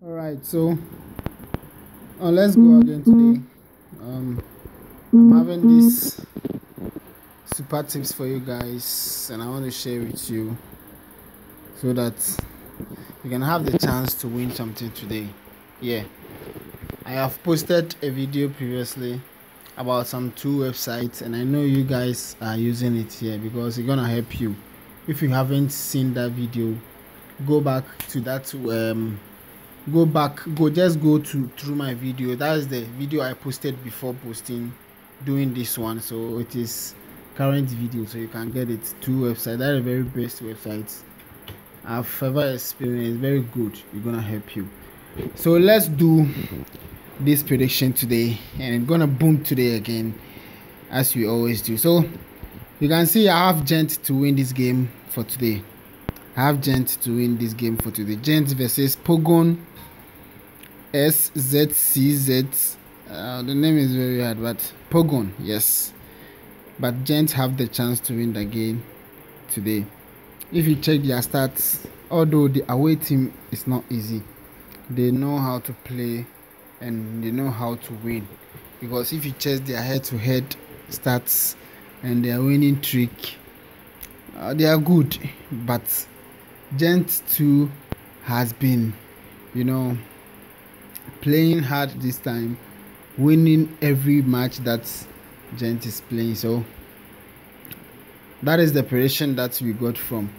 all right so uh, let's go again today. Um i'm having these super tips for you guys and i want to share with you so that you can have the chance to win something today. Yeah. I have posted a video previously about some two websites and i know you guys are using it here because it's gonna help you. If you haven't seen that video go back to that um go back go just go to through my video. That's the video i posted before posting doing this one. So it is current video so you can get it two websites that are very best websites i've ever experienced. Very good. It's gonna help you. So let's do this prediction today and it's gonna boom today again as we always do. So you can see i have gent to win this game for today. I have Gent to win this game for today. Gent versus Pogon SZCZ. Uh, the name is very hard, but Pogon, yes. But Gent have the chance to win the game today. If you check their stats, although the away team is not easy, they know how to play and they know how to win. Because if you check their head-to-head stats and their winning trick, uh, they are good, but Gent 2 has been, you know, playing hard this time, winning every match that Gent is playing. So that is the prediction that we got from.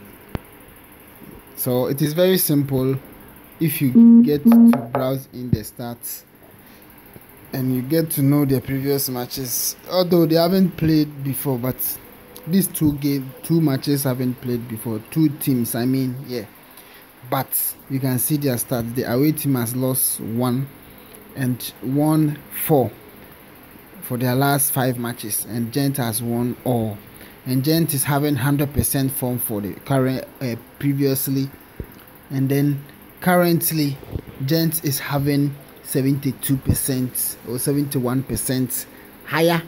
So it is very simple. If you get to browse in the stats and you get to know their previous matches, although they haven't played before, but these two game two matches haven't played before two teams i mean yeah but you can see their stats. The away team has lost one and won four for their last five matches and gent has won all. And gent is having 100% form for the current uh, previously. And then currently gent is having 72% or 71% higher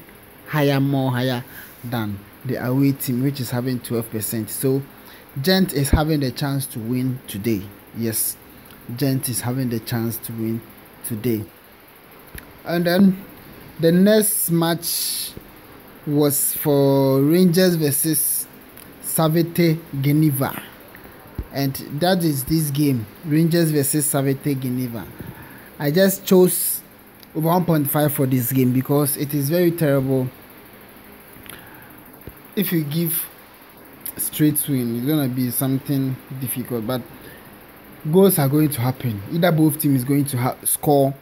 higher more higher than the away team, which is having 12%. So, Gent is having the chance to win today. Yes, Gent is having the chance to win today. And then the next match was for Rangers versus Servette Geneva. And that is this game Rangers versus Servette Geneva. I just chose 1.5 for this game because it is very terrible if you give straight win. it's gonna be something difficult but goals are going to happen either both team is going to ha- score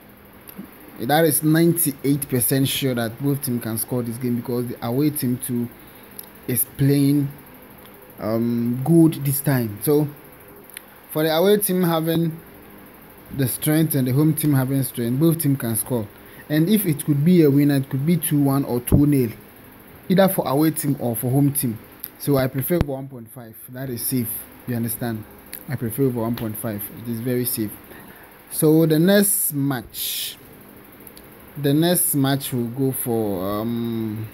that is 98% sure that both team can score this game because the away team too is playing um, good this time so for the away team having the strength and the home team having strength both team can score and if it could be a winner it could be 2-1 or 2-0 either for away team or for home team. So I prefer 1.5. That is safe. You understand? I prefer 1.5. It is very safe. So the next match, the next match will go for um.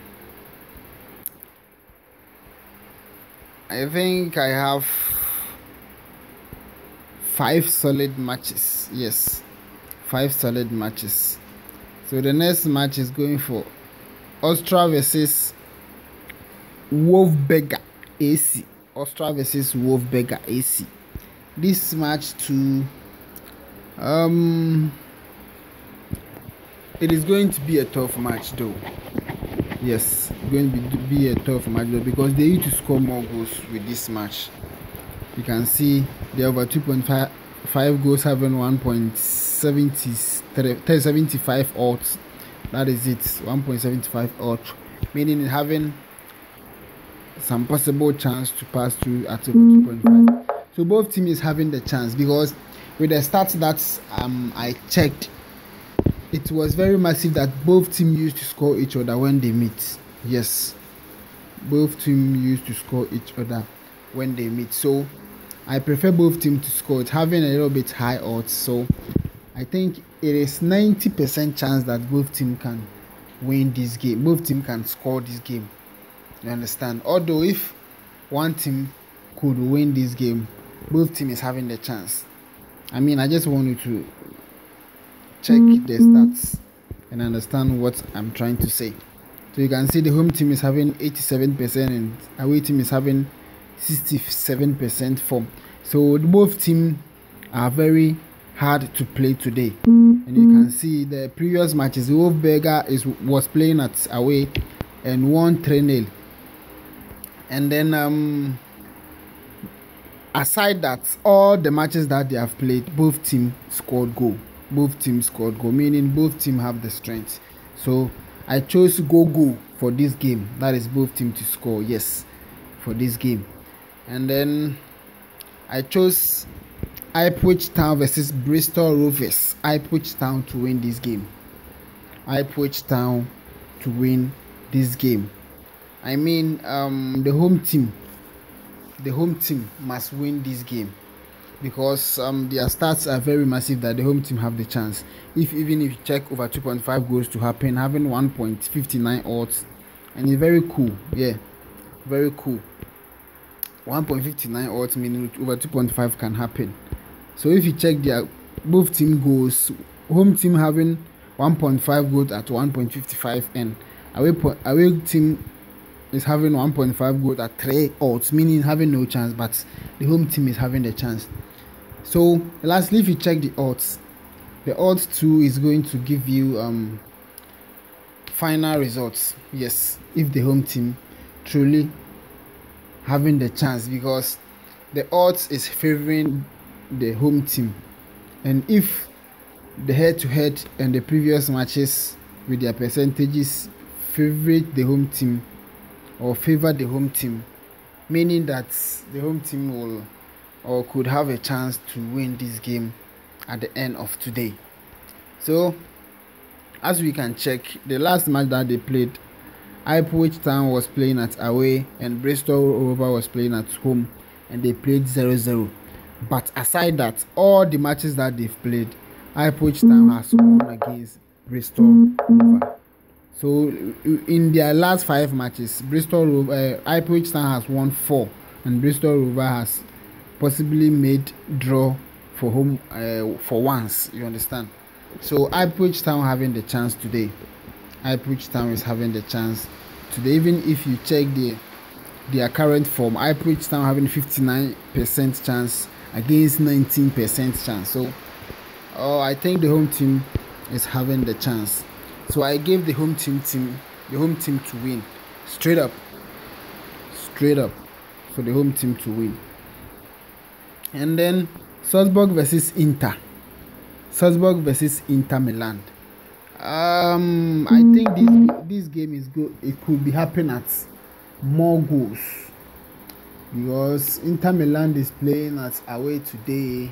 I think I have five solid matches. Yes, five solid matches. So the next match is going for Austria versus Wolfsberger AC. Austria versus Wolfsberger AC. This match to um it is going to be a tough match though. Yes, going to be, a tough match though because they need to score more goals with this match. You can see they over 2.5 five goals having 1.75 odds. That is it, 1.75 odds, meaning having some possible chance to pass through at over 2.5. So both teams is having the chance because with the stats that um I checked, it was very massive that both teams used to score each other when they meet. Yes, both teams used to score each other when they meet. So I prefer both teams to score. It's having a little bit high odds. So I think it is 90% chance that both teams can win this game. Both teams can score this game. You understand? Although if one team could win this game, both teams is having the chance. I mean, I just want you to check mm-hmm. the stats and understand what I'm trying to say. So you can see the home team is having 87% and away team is having 67% form. So both teams are very hard to play today. And you can mm-hmm. see the previous matches, Wolfsberger is was playing at away and won 3 0. And then um aside that, all the matches that they have played, both team scored goal. Both team scored goal, meaning both team have the strength. So I chose go go for this game. That is both team to score. Yes, for this game. And then I chose Ipswich Town versus Bristol Rovers. Ipswich Town to win this game. Ipswich Town to win this game. I mean, um, the home team. The home team must win this game because um, their stats are very massive that the home team have the chance. If even if you check over 2.5 goals to happen, having 1.59 odds, and it's very cool. Yeah, very cool. 1.59 odds meaning over 2.5 can happen. So if you check their both team goals, home team having 1.5 goals at 1.55 and away away team is having 1.5 goals at 3 odds, meaning having no chance, but the home team is having the chance. So lastly, if you check the odds, the odds two is going to give you um final results. Yes, if the home team truly having the chance because the odds is favoring the home team, and if the head-to-head and the previous matches with their percentages favorite the home team or favor the home team, meaning that the home team will or could have a chance to win this game at the end of today. So, as we can check, the last match that they played, Ipswich Town was playing at away and Bristol Rover was playing at home and they played 0 0. But aside that, all the matches that they've played, Ipswich Town has won against Bristol Rover. So, in their last five matches, Bristol Rover, uh, Ipswich Town has won four and Bristol Rover has possibly made draw for home uh, for once. You understand? So Ipswich Town having the chance today. Ipswich Town is having the chance today. Even if you check the their current form, Ipswich Town having 59% chance against 19% chance. So oh, I think the home team is having the chance. So I gave the home team team the home team to win straight up, straight up for the home team to win. And then Salzburg versus Inter. Salzburg versus Inter Milan. Um, I think this this game is good. It could be happening at more goals because Inter Milan is playing at away today,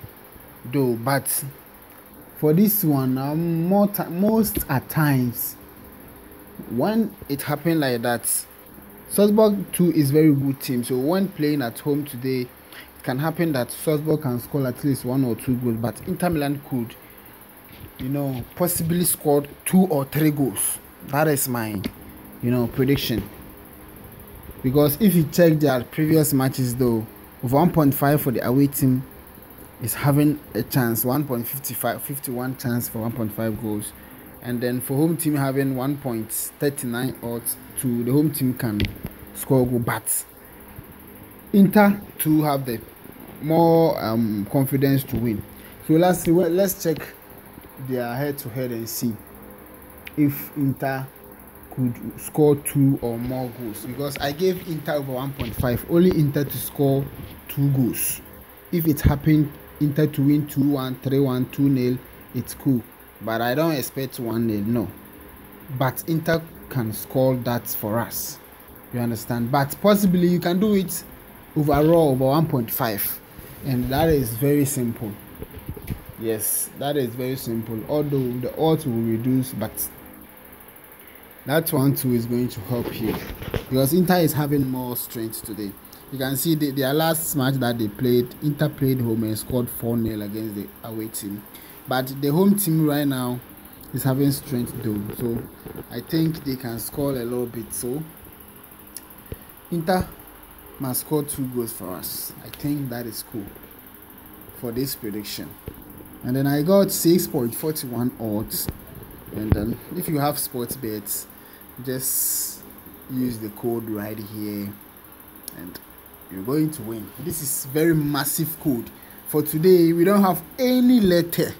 though. But for this one, um, more most at times when it happened like that, Salzburg too is very good team. So when playing at home today, can happen that Salzburg can score at least one or two goals, but Inter Milan could, you know, possibly score two or three goals. That is my, you know, prediction. Because if you check their previous matches, though, with 1.5 for the away team is having a chance, 1.55, 51 chance for 1.5 goals, and then for home team having 1.39 odds to the home team can score goal, but Inter to have the more um, confidence to win. So let's see. Well, let's check their head to head and see if Inter could score two or more goals because I gave Inter over 1.5 only Inter to score two goals if it happened Inter to win 2-1 3-1 2-0 it's cool. But I don't expect 1-0 no. But Inter can score that for us. You understand? But possibly you can do it overall over 1.5 and that is very simple. Yes that is very simple. Although the odds will reduce but that one too is going to help you. Because inter is having more strength today you can see the, their last match that they played inter played home and scored 4-0 against the away team. But the home team right now is having strength though. So i think they can score a little bit so. Inter must score two goals for us. I think that is cool for this prediction. and then i got 6.41 odds. And then if you have sports bets just use the code right here. And you're going to win. This is very massive code. For today we don't have any letter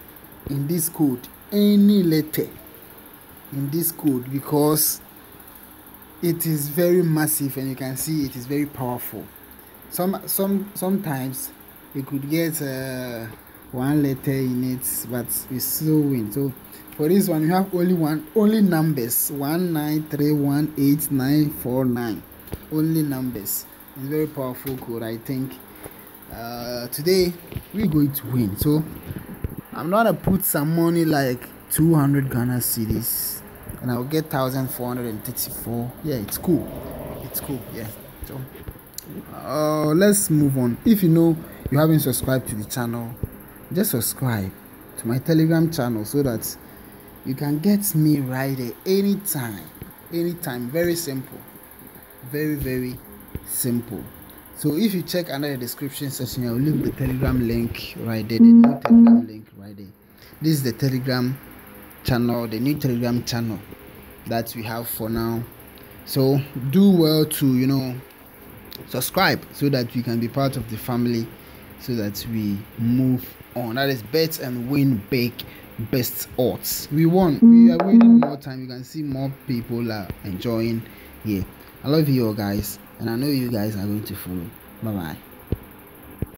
in this code. Any letter in this code because it is very massive and you can see it is very powerful. Some some sometimes you could get uh, one letter in it but we still win. So for this one you have only one only numbers. One nine three one eight nine four nine. Only numbers it's very powerful code i think. Uh, today we're going to win. So i'm gonna put some money like 200 ghana cedis and i'll get 1434 yeah it's cool. It's cool yeah. So uh, let's move on. If you know you haven't subscribed to the channel just subscribe to my telegram channel so that you can get me right there anytime. Anytime. Very simple. Very very simple. So if you check under the description section i'll leave the telegram link right there the new mm-hmm. telegram link right there. This is the telegram channel the new telegram channel that we have for now. So do well to you know subscribe so that you can be part of the family so that we move on. That is bet and win big best odds. We won. We are mm-hmm. winning more time. You can see more people are enjoying here. I love you all guys and i know you guys are going to follow. Bye bye